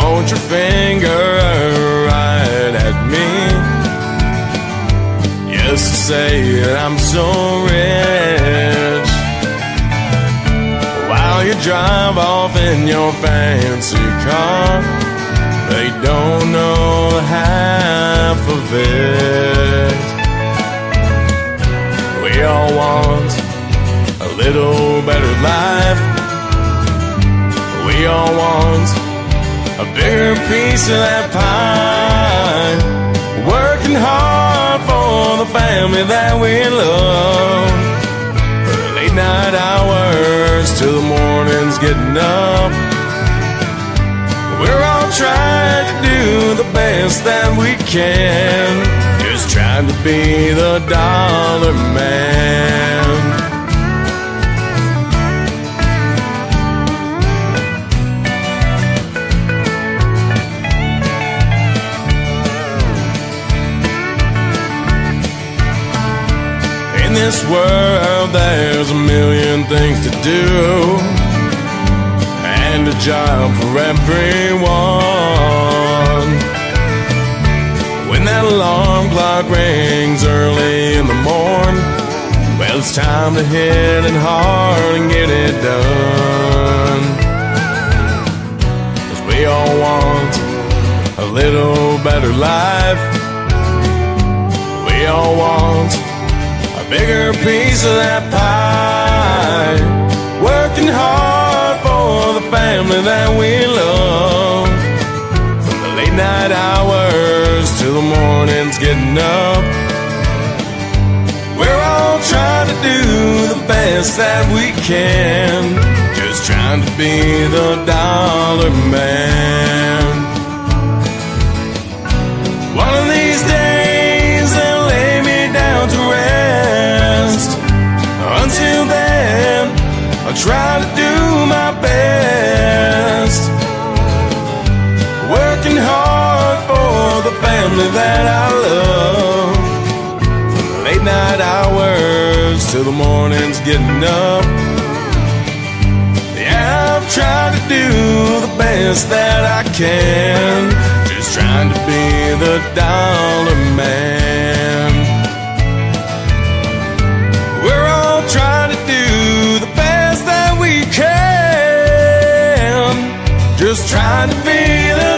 point your finger right at me. Yes, to say that I'm so rich. While you drive off in your fancy car, they don't know half of it. We all want a little better life. We all want bigger piece of that pie. Working hard for the family that we love. Late night hours till the morning's getting up. We're all trying to do the best that we can. Just trying to be the dollar man. This world, there's a million things to do, and a job for everyone. When that alarm clock rings early in the morn, well, it's time to hit it hard and get it done. Cause we all want a little better life. We all want bigger piece of that pie. Working hard for the family that we love. From the late night hours till the morning's getting up. We're all trying to do the best that we can. Just trying to be the dollar man. Family that I love. From the late night hours till the morning's getting up. Yeah, I've tried to do the best that I can. Just trying to be the dollar man. We're all trying to do the best that we can. Just trying to be the